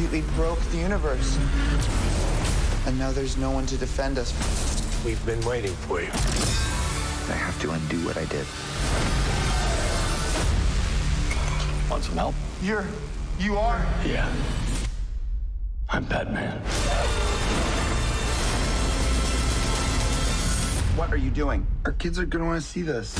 completely broke the universe. And now there's no one to defend us. We've been waiting for you. I have to undo what I did. Want some help? You're. You are? Yeah. I'm Batman. What are you doing? Our kids are gonna want to see this.